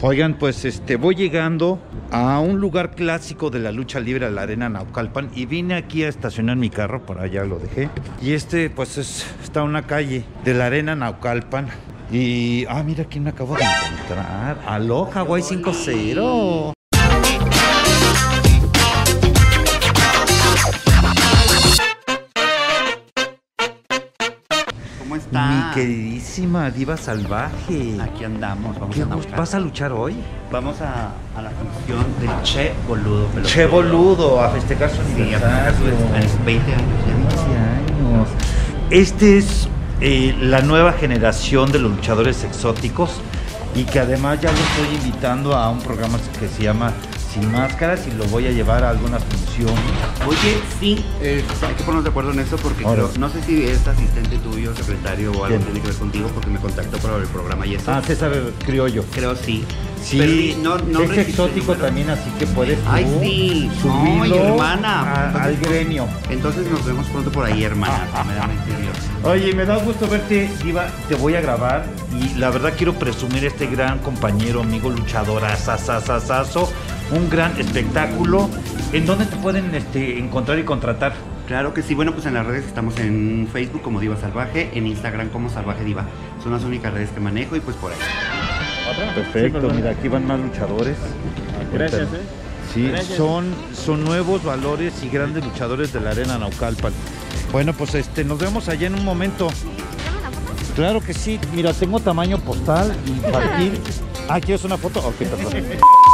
Oigan, pues este voy llegando a un lugar clásico de la lucha libre a la arena Naucalpan y vine aquí a estacionar mi carro, por allá lo dejé. Y este pues es, está una calle de la arena Naucalpan. Y ah, mira quién me acabo de encontrar. Aloha, Guay 50. Está? Mi queridísima diva salvaje. Aquí andamos, vamos ¿Qué a. ¿Vas a luchar hoy? Vamos a, a la función del Che Boludo. pelotudo. Che boludo, a festejar su Sí, aniversario. a los 20 años. ya. 20 años. Este es eh, la nueva generación de los luchadores exóticos y que además ya lo estoy invitando a un programa que se llama Sin Máscaras y lo voy a llevar a alguna función. Oye, sí, eh, hay que ponernos de acuerdo en eso porque creo- no sé si es asistente tuyo, secretario o algo ¿Quién? tiene que ver contigo porque me contactó para el programa y eso. Ah, César Criollo. Creo sí. Sí, Pero no, no es exótico número. también, así que puedes tú Ay, sí. subirlo hermana. a- al gremio. Entonces nos vemos pronto por ahí, hermana. Ah, me da nervios. Oye, me da gusto verte, Diva. Te voy a grabar y la verdad quiero presumir a este gran compañero, amigo luchador, asasasasazo, un gran espectáculo. ¿En dónde te pueden este, encontrar y contratar? Claro que sí, bueno, pues en las redes estamos en Facebook como Diva Salvaje, en Instagram como Salvaje Diva. Son las únicas redes que manejo y pues por ahí. Perfecto, mira, aquí van más luchadores. Gracias, ¿eh? Sí, Gracias. son, son nuevos valores y grandes luchadores de la arena Naucalpan. Bueno, pues este, nos vemos allá en un momento. Claro que sí, mira, tengo tamaño postal y partir. Ah, ¿quieres una foto? Ok, perdón.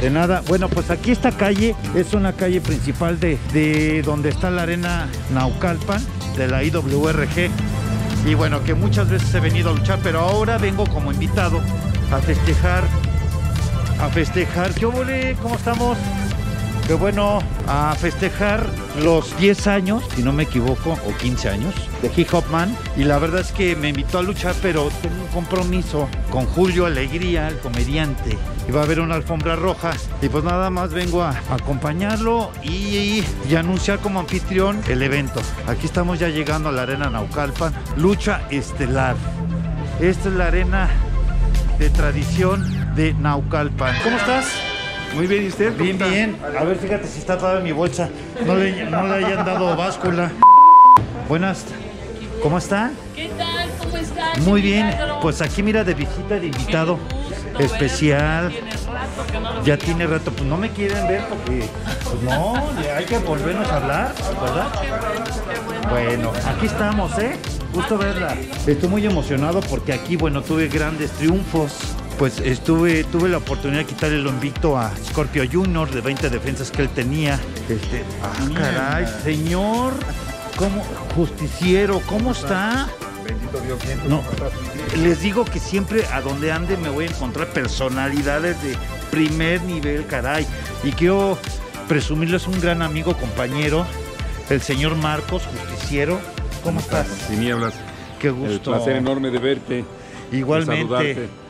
De nada, bueno, pues aquí esta calle es una calle principal de, de donde está la arena Naucalpan, de la IWRG. Y bueno, que muchas veces he venido a luchar, pero ahora vengo como invitado a festejar a festejar. ¿Qué ole? ¿Cómo estamos? Qué bueno, a festejar los 10 años, si no me equivoco, o 15 años de Hip Hop. Y la verdad es que me invitó a luchar, pero tengo un compromiso con Julio Alegría, el comediante. Y va a haber una alfombra roja. Y pues nada más vengo a acompañarlo y, y anunciar como anfitrión el evento. Aquí estamos ya llegando a la arena Naucalpan. Lucha estelar. Esta es la arena de tradición de Naucalpan. ¿Cómo estás? Muy bien, ¿y usted? Bien, bien. A ver, fíjate si está toda mi bolsa. No le, no le hayan dado báscula. Buenas. ¿Cómo está? ¿Qué tal? ¿Cómo están? Muy bien. Pues aquí mira de visita de invitado gusto especial. Tiene rato que no lo Ya tiene rato, pues no me quieren ver porque, pues no, hay que volvernos a hablar, ¿verdad? Bueno, aquí estamos, ¿eh? Gusto verla. Estoy muy emocionado porque aquí, bueno, tuve grandes triunfos. Pues estuve, tuve la oportunidad de quitarle el invicto a Scorpio Junior de 20 defensas que él tenía. Este, ah, caray, señor, ¿cómo, justiciero, ¿cómo está? Bendito Dios. No, les digo que siempre a donde ande me voy a encontrar personalidades de primer nivel, caray. Y quiero presumirles un gran amigo, compañero, el señor Marcos, justiciero. ¿Cómo estás? Tinieblas. Qué El gusto. placer enorme de verte. de Igualmente. saludarte.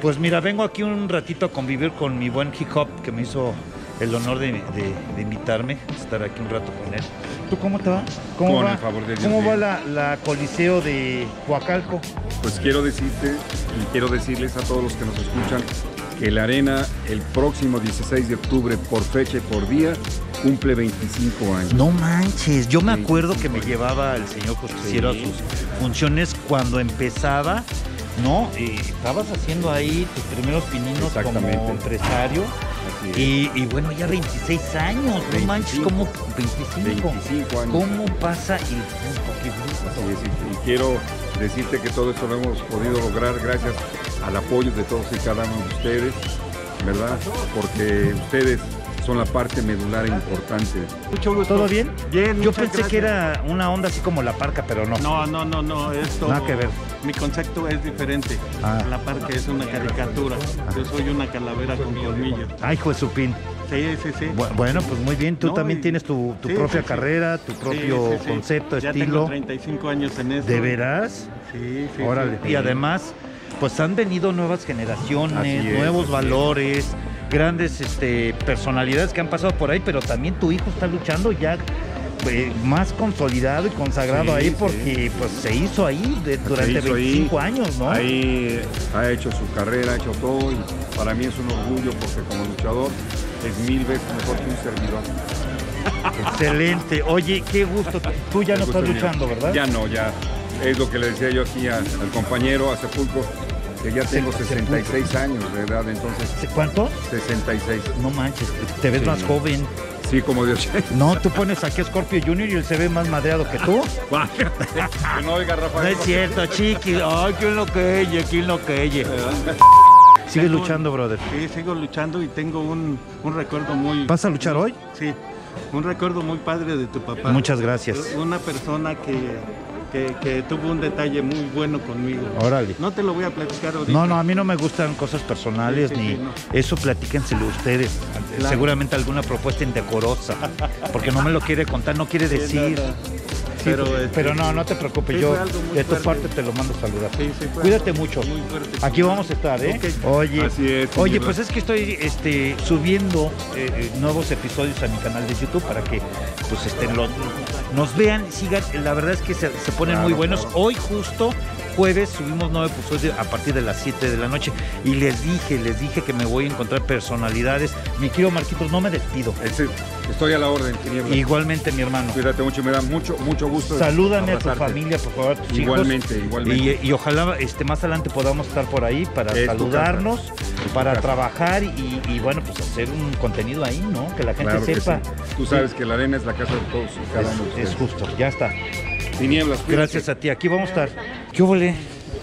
Pues mira, vengo aquí un ratito a convivir con mi buen hip hop que me hizo el honor de, de- de invitarme, estar aquí un rato con él. ¿Tú cómo te va? ¿Cómo Con va, el favor de Dios, ¿cómo va la, la Coliseo de Huacalco? Pues quiero decirte y quiero decirles a todos los que nos escuchan que la arena el próximo 16 de octubre por fecha y por día cumple 25 años. No manches, yo me acuerdo que me llevaba el señor justiciero Sí. a sus funciones cuando empezaba, ¿no? Estabas haciendo ahí tus primeros pininos como empresario. Y, y bueno, ya 26 años, no manches, 25. como 25. 25 años. ¿Cómo pasa el tiempo? Qué Así es, y, y quiero decirte que todo esto lo hemos podido lograr gracias al apoyo de todos y cada uno de ustedes, ¿verdad? Porque ustedes son la parte medular e importante. Mucho gusto. ¿Todo bien? Bien, Yo pensé que era una onda así como la parca, pero no. No, no, no, no, esto... Nada que ver. Mi concepto es diferente. Ah. La parca es una caricatura. Yo soy una calavera con colmillo. Ay, hijo de su pin. Sí, sí, sí. Bu- Bueno, pues muy bien. Tú No, también y- tienes tu, tu sí, propia sí, sí. carrera, tu propio Sí, sí, sí. concepto, ya estilo. Tengo 35 años en eso. ¿De veras? Sí, sí. Órale. sí. Y además, pues han venido nuevas generaciones, es, nuevos valores, grandes este, personalidades que han pasado por ahí, pero también tu hijo está luchando ya eh, más consolidado y consagrado Sí, ahí sí. porque pues se hizo ahí de- durante hizo ahí. 25 años, ¿no? Ahí ha hecho su carrera, ha hecho todo y para mí es un orgullo porque como luchador es mil veces mejor que un servidor. Excelente. Oye, qué gusto. Tú ya no estás mío. luchando, ¿verdad? Ya no, ya. Es lo que le decía yo aquí a- al compañero, a Sepulcro, que ya tengo Se- 66 años de edad, entonces ¿Cuánto? 66. No manches, te ves Sí. más joven. Sí, como Dios. No, tú pones aquí a Scorpio Junior y él se ve más madreado que tú. que no oiga, Rafa. No es cierto, chiqui. Ay, quién lo que ella, quién lo que ella. Sigues Tengo- luchando, brother. Sí, sigo luchando y tengo un, un recuerdo muy... ¿Vas a luchar hoy? Sí, un recuerdo muy padre de tu papá. Muchas gracias. Una persona que, que, que tuvo un detalle muy bueno conmigo. Órale. No te lo voy a platicar ahorita. No, no, a mí no me gustan cosas personales Sí, sí, ni sí, no. eso platíquenselo ustedes. Claro. Seguramente alguna propuesta indecorosa, porque no me lo quiere contar, no quiere decir. Sí, Pero, pero, este, no, no te preocupes, sí, yo de tu fuerte. parte te lo mando a saludar. Sí, fue Cuídate mucho. fuerte. Aquí vamos a estar, ¿eh? Oye, es, oye, pues es que estoy este, subiendo eh, eh, nuevos episodios a mi canal de YouTube para que pues este, lo- nos vean, sigan. La verdad es que se, se ponen Claro, muy buenos. claro. Hoy justo jueves subimos nueve episodios a partir de las 7 de la noche y les dije, les dije que me voy a encontrar personalidades. Mi querido Marquitos, no me despido. Ese- estoy a la orden, tiniebla. Igualmente, mi hermano. Cuídate mucho, me da mucho, mucho gusto. Salúdame a tu familia, por favor, a tus Igualmente, hijos. igualmente. Y, y ojalá este, más adelante podamos estar por ahí para Es saludarnos, para trabajar y, y, bueno, pues hacer un contenido ahí, ¿no? Que la gente Claro sepa. sí. Tú sabes que la arena es la casa de todos y cada uno de Es, es ustedes. justo, ya está. Tinieblas, cuídate. Gracias a ti. Aquí vamos a estar. ¿Qué huele?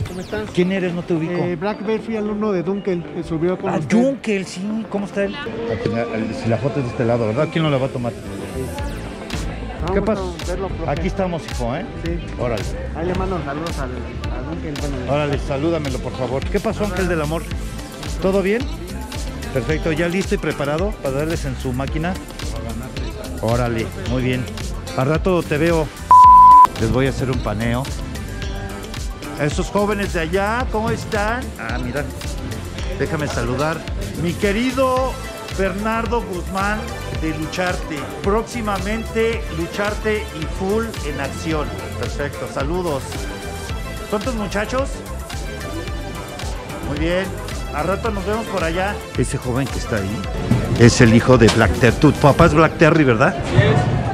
¿Cómo estás? ¿Quién eres? No te ubico. Eh, Black Bear fui alumno de Dunkel, que subió con Ah, usted. Junkel, sí. ¿Cómo está él? Si la foto es de este lado, ¿verdad? ¿Quién no la va a tomar? Vamos ¿Qué a pasó? verlo, profe. Aquí estamos, hijo, ¿eh? Sí. Órale. Ahí le mando saludos al, a Dunkel. Bueno, Órale, salúdamelo, por favor. ¿Qué pasó, Ángel del Amor? ¿Todo bien? Perfecto, ¿ya listo y preparado para darles en su máquina? Órale, muy bien. Al rato te veo. Les voy a hacer un paneo. Esos jóvenes de allá, ¿cómo están? Ah, mira. Déjame saludar. Mi querido Bernardo Guzmán de Lucharte. Próximamente Lucharte y Full en acción. Perfecto, saludos. ¿Son tus muchachos? Muy bien. A rato nos vemos por allá. Ese joven que está ahí es el hijo de Black Terry. Tu papá es Black Terry, ¿verdad? Sí es.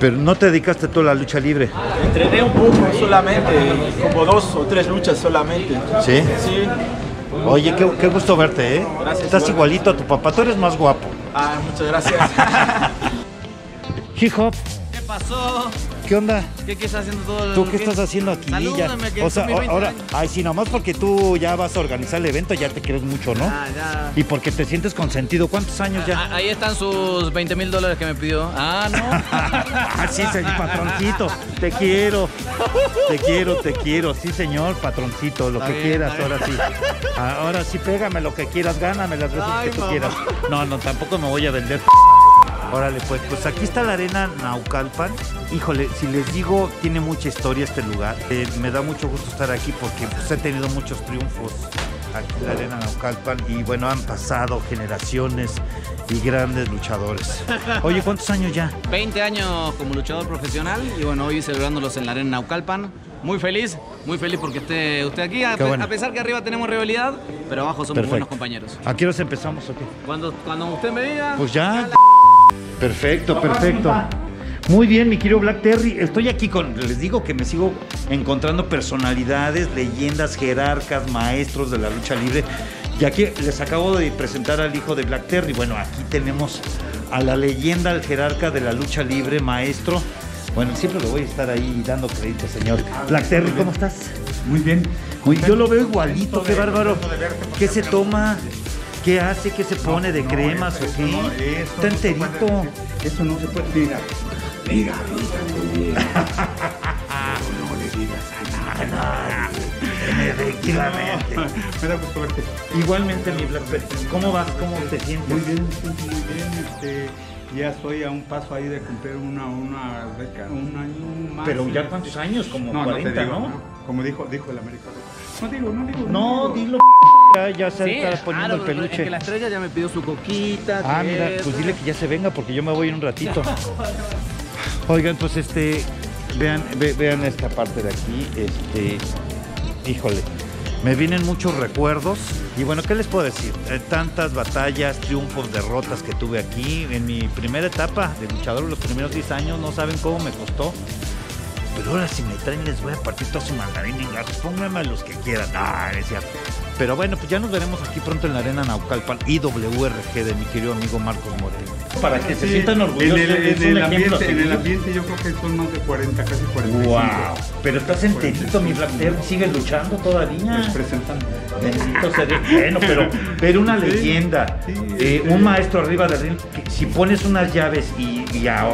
Pero no te dedicaste tú a la lucha libre. Entrené un poco solamente, como dos o tres luchas solamente. ¿Sí? Sí. Oye, qué, qué gusto verte, ¿eh? Gracias, Estás igual. igualito a tu papá. Tú eres más guapo. Ah, muchas gracias. Hip hop, ¿Qué pasó? ¿Qué onda? ¿Qué, qué estás haciendo todo? ¿Tú qué estás haciendo aquí? Salúdame, o sea, son mis 20 ahora, años. ay, sí, nomás porque tú ya vas a organizar el evento, ya te quieres mucho, ¿no? Ah, ya. Y porque te sientes consentido. ¿Cuántos años ya? Ah, Ahí están sus 20 mil dólares que me pidió. Ah, no. Ah, sí, señor patroncito. Te quiero. Te quiero, te quiero. Sí, señor patroncito. Lo Está que bien, quieras, ahora sí. Ahora sí, pégame lo que quieras, gáname las veces Ay, que tú mamá. quieras. No, no, tampoco me voy a vender. Órale, pues, pues aquí está la arena Naucalpan. Híjole, si les digo, tiene mucha historia este lugar. Eh, me da mucho gusto estar aquí porque pues, he tenido muchos triunfos aquí en la arena Naucalpan y bueno, han pasado generaciones y grandes luchadores. Oye, ¿cuántos años ya? 20 años como luchador profesional y bueno, hoy celebrándolos en la arena Naucalpan. Muy feliz, muy feliz porque esté usted aquí. A, bueno. a pesar que arriba tenemos rivalidad, pero abajo somos Perfecto. buenos compañeros. ¿A qué horas empezamos o qué? Cuando, cuando usted me diga, Pues ya. Perfecto, perfecto. Muy bien, mi querido Black Terry. Estoy aquí con, les digo que me sigo encontrando personalidades, leyendas, jerarcas, maestros de la lucha libre. Y aquí les acabo de presentar al hijo de Black Terry. Bueno, aquí tenemos a la leyenda, al jerarca de la lucha libre, maestro. Bueno, siempre le voy a estar ahí dando crédito, señor. Black Terry, ¿cómo estás? Muy bien. Muy, yo lo veo igualito, qué bárbaro. ¿Qué se toma? ¿Qué hace? ¿Qué se pone de cremas o qué? Está enterito. Eso no se puede. Mira, mira, Efectivamente. Me da gusto verte. Igualmente, mi Black Terry. ¿Cómo vas? ¿Cómo te sientes? Muy bien, muy bien. Este, ya estoy a un paso ahí de cumplir una, una década, un año más. Pero ya cuántos años, como no, 40, no digo, ¿no? ¿no? Como dijo, dijo el americano. No digo, no digo. No, digo. dilo, ya, ya se Sí, está poniendo el Es peluche. que la estrella ya me pidió su coquita. Ah, mira, pues dile que ya se venga porque yo me voy en un ratito. Oigan, pues este, vean, ve- vean esta parte de aquí, este, híjole, me vienen muchos recuerdos y bueno, ¿qué les puedo decir? Eh, tantas batallas, triunfos, derrotas que tuve aquí en mi primera etapa de luchador, los primeros 10 años, no saben cómo me costó. Pero ahora si me traen les voy a partir toda su mandarín en gatos, pónganme a los que quieran. Ah, es cierto. Pero bueno, pues ya nos veremos aquí pronto en la arena Naucalpan IWRG de mi querido amigo Marcos Moreno. Para que se Sí, sientan orgullosos. En el, en el ambiente, en el ambiente yo creo que son más de 40, casi 45. Wow, pero estás enterito, mi Black Terry, sigue luchando todavía. Representando. Bendito sea Dios. Bueno, pero, pero una leyenda, sí, eh, este- un maestro arriba del ring, si pones unas llaves y, y, a-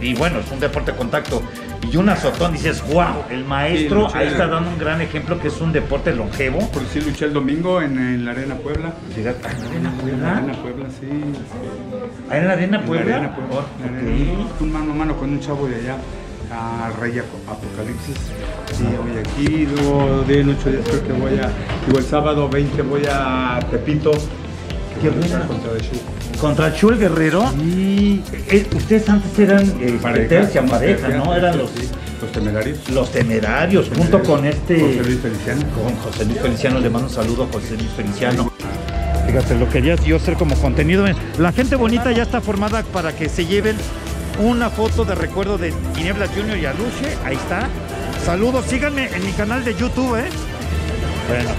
y bueno, es un deporte de contacto, y un azotón, dices, wow, el maestro ahí está dando un gran ejemplo que es un deporte longevo. Por si luché el domingo en, en la Arena Puebla. Fíjate, ah, ¿en la Arena En la Puebla? Arena Puebla, sí. ¿Ah, en la Arena En la Puebla? Arena Puebla. Oh, En la. Un mano a mano con un chavo de allá. A Rey Apo- Apocalipsis. Sí, voy aquí. Luego de en ocho días creo que voy a. Digo, el sábado 20 voy a Tepito. Qué. Contra de Shu. Contra Chul Guerrero. Y ustedes antes eran eh, tercia pareja, ¿no? Eran los, Sí, los temerarios. los temerarios, junto con este. José Luis Feliciano. Con José Luis Feliciano, le mando un saludo a José Luis Feliciano. Fíjate, lo quería yo hacer como contenido. La gente bonita ya está formada para que se lleven una foto de recuerdo de Tinieblas Junior y Aluche. Ahí está. Saludos, síganme en mi canal de YouTube, ¿eh? Bueno,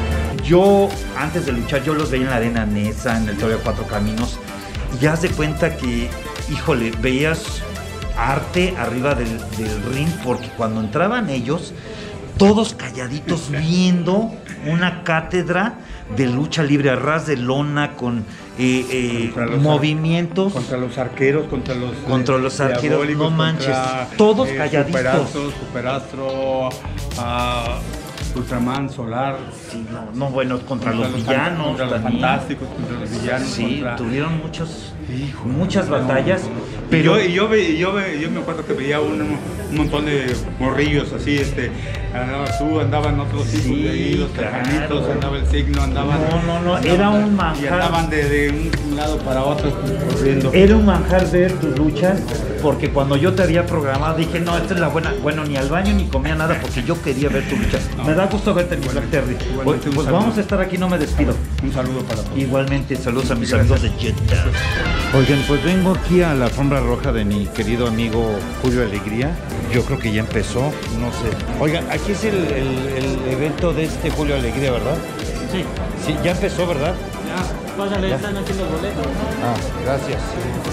yo antes de luchar, yo los veía en la arena Nesa, en el Toro Cuatro Caminos. Ya haz de cuenta que, híjole, veías arte arriba del, del ring, porque cuando entraban ellos, todos calladitos viendo una cátedra de lucha libre a ras de lona con eh, eh, Contra movimientos. Contra los arqueros, contra los. Contra los arqueros, no manches, todos calladitos. Superastro, superastro, Ultraman, Solar. Sí, no, no, bueno, contra, los, villanos. Contra los también. fantásticos, contra los villanos. Sí, contra- tuvieron muchos, Hijo, muchas no, batallas, no. Pero yo, yo, yo, yo me acuerdo que veía un, un montón de morrillos así, este, andabas tú, andaban otros Sí, de ahí, los claro. tejanitos, andaba el signo, andaban. No, no, no, andaban- era un manjar. Y andaban de, de un lado para otro corriendo. era un manjar ver tus luchas, porque cuando yo te había programado dije, no, esta es la buena, bueno, ni al baño ni comía nada porque yo quería ver tu lucha. Me da gusto verte, mi Black Terry. Pues, pues vamos a estar aquí, no me despido. Un saludo para todos. Igualmente, saludos a mis amigos de Jetta. Oigan, pues vengo aquí a la alfombra roja de mi querido amigo Julio Alegría. Yo creo que ya empezó, no sé. Oigan, aquí es el, el- el evento de este Julio Alegría, ¿verdad? Sí, Sí, ya empezó, ¿verdad? ya, pásale, están haciendo boletos. Ah, gracias.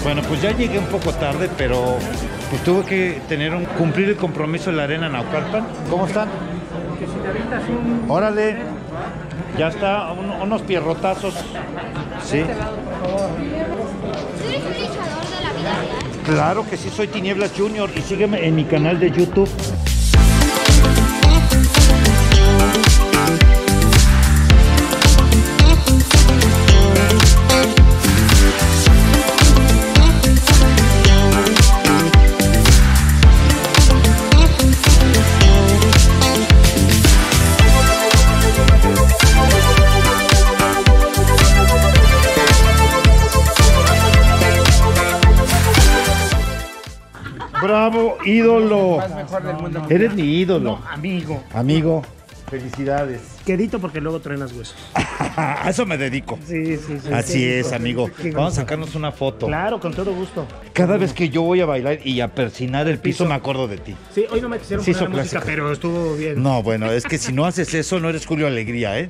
Bueno, pues ya llegué un poco tarde, pero pues tuve que tener un cumplir el compromiso en la arena Naucalpan. ¿Cómo están? Órale. Ya está, un- unos pierrotazos. Sí. ¿Tú eres un luchador de la vida real? Claro que sí, soy Tinieblas Junior y sígueme en mi canal de YouTube. Ídolo. Eres mi ídolo. Amigo. Amigo, felicidades. Quedito porque luego trenas huesos. A eso me dedico. Sí, sí, sí. Así sí, es, amigo. Vamos a sacarnos una foto. Claro, con todo gusto. Cada vez que yo voy a bailar y a persinar el piso, me acuerdo de ti. Sí, hoy no me quisieron Sí, poner hizo música, pero estuvo bien. No, bueno, es que si no haces eso, no eres Julio Alegría, ¿eh?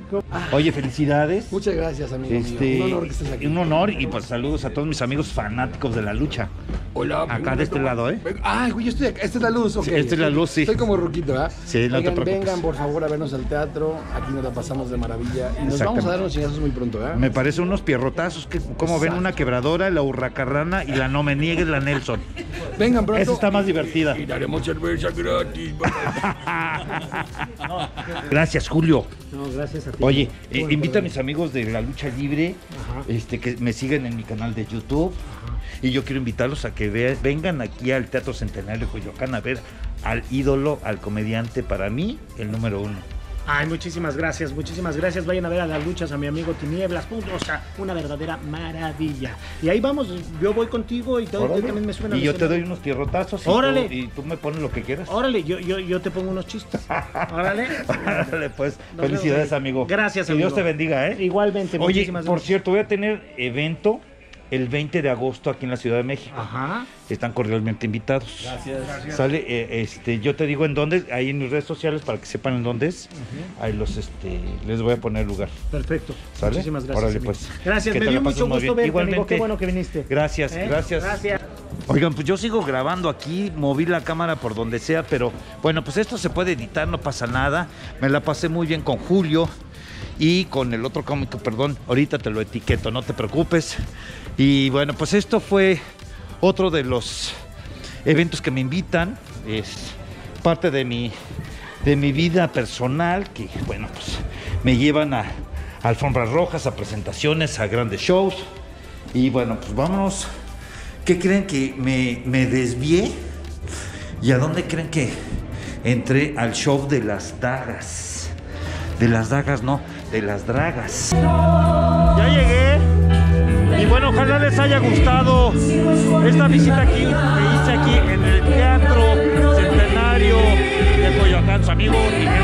Oye, felicidades. Muchas gracias, amigo Este, mío. Un honor que estés aquí. un honor y pues saludos a todos mis amigos fanáticos de la lucha. Hola. Acá de este lado, ¿eh? Ay, güey, yo estoy acá. Esta es la luz, ok. Sí, esta es la luz, sí. Estoy como ruquito, ¿verdad? Sí, no te Oigan, preocupes. Vengan, por favor, a vernos al teatro. Aquí nos la pasamos de maravilla. Y nos vamos a dar unos chingazos muy pronto, ¿verdad? Me parece unos pierrotazos que, como ven, una quebradora, la hurracarrana y la no me niegues la Nelson. Vengan pronto. Esa está más divertida. Y daremos cerveza gratis. Gracias, Julio. No, gracias a ti. Oye, eh, invita a mis amigos de la lucha libre Ajá. este, que me sigan en mi canal de YouTube. Y yo quiero invitarlos a que vea- vengan aquí al Teatro Centenario de Coyoacán a ver al ídolo, al comediante, para mí, el número uno. Ay, muchísimas gracias, muchísimas gracias. Vayan a ver a las luchas a mi amigo Tinieblas. O sea, una verdadera maravilla. Y ahí vamos, yo voy contigo y todo, Órale. también me suena. Y yo te doy unos pierrotazos y, Órale. tú, y tú me pones lo que quieras. Órale, yo, yo, yo te pongo unos chistes. Órale. Órale, pues, Nos felicidades, amigo. Gracias, Que amigo. Dios te bendiga, ¿eh? Igualmente, Oye, muchísimas por gracias. cierto, voy a tener evento el 20 de agosto aquí en la Ciudad de México. Ajá. Están cordialmente invitados. Gracias. Sale, eh, este, yo te digo en dónde, ahí en mis redes sociales para que sepan en dónde es. Ahí los, este, les voy a poner lugar. Perfecto. ¿Sale? Muchísimas gracias. Órale, pues. Gracias, Que me te dio mucho muy gusto bien. verte, amigo. Igualmente. Qué bueno que viniste. Gracias, ¿Eh? gracias. Gracias. Oigan, pues yo sigo grabando aquí, moví la cámara por donde sea, pero bueno, pues esto se puede editar, no pasa nada. Me la pasé muy bien con Julio y con el otro cómico, perdón, ahorita te lo etiqueto, no te preocupes. Y bueno, pues esto fue otro de los eventos que me invitan, es parte de mi, de mi vida personal, que bueno, pues me llevan a, alfombras rojas, a presentaciones, a grandes shows. Y bueno, pues vámonos. ¿Qué creen que me, me desvié? ¿Y a dónde creen que entré al show de las dagas? De las dagas, no, de las dragas. Ya llegué. Y bueno, ojalá les haya gustado esta visita aquí que hice aquí en el Teatro Centenario de Coyoacán. Su amigo Miguel